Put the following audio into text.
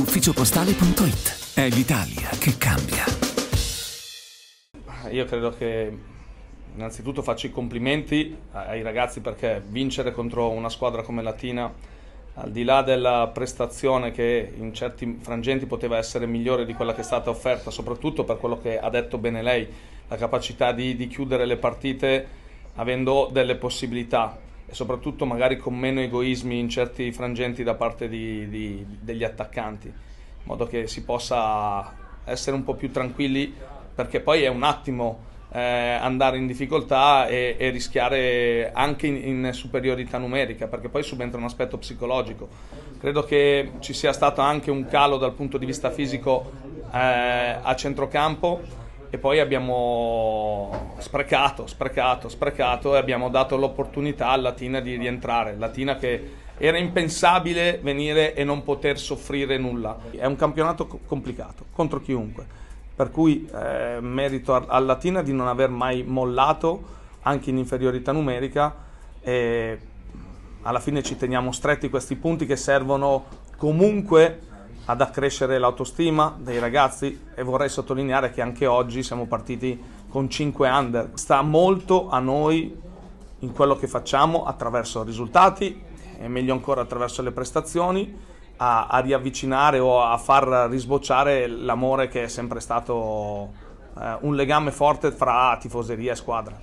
ufficiopostale.it. È l'Italia che cambia. Io credo che innanzitutto faccio i complimenti ai ragazzi perché vincere contro una squadra come Latina, al di là della prestazione che in certi frangenti poteva essere migliore di quella che è stata offerta, soprattutto per quello che ha detto bene lei, la capacità di, di chiudere le partite avendo delle possibilità e soprattutto magari con meno egoismi in certi frangenti da parte di, di, degli attaccanti, in modo che si possa essere un po' più tranquilli perché poi è un attimo eh, andare in difficoltà e, e rischiare anche in, in, superiorità numerica, perché poi subentra un aspetto psicologico. Credo che ci sia stato anche un calo dal punto di vista fisico eh, a centrocampo e poi abbiamo sprecato, sprecato, sprecato e abbiamo dato l'opportunità a Latina di rientrare. Latina che era impensabile venire e non poter soffrire nulla. È un campionato complicato contro chiunque, per cui eh, merito a, a Latina di non aver mai mollato anche in inferiorità numerica e alla fine ci teniamo stretti questi punti che servono comunque ad accrescere l'autostima dei ragazzi e vorrei sottolineare che anche oggi siamo partiti con 5 under. Sta molto a noi in quello che facciamo attraverso risultati e meglio ancora attraverso le prestazioni a, a riavvicinare o a far risbocciare l'amore che è sempre stato eh, un legame forte fra tifoseria e squadra.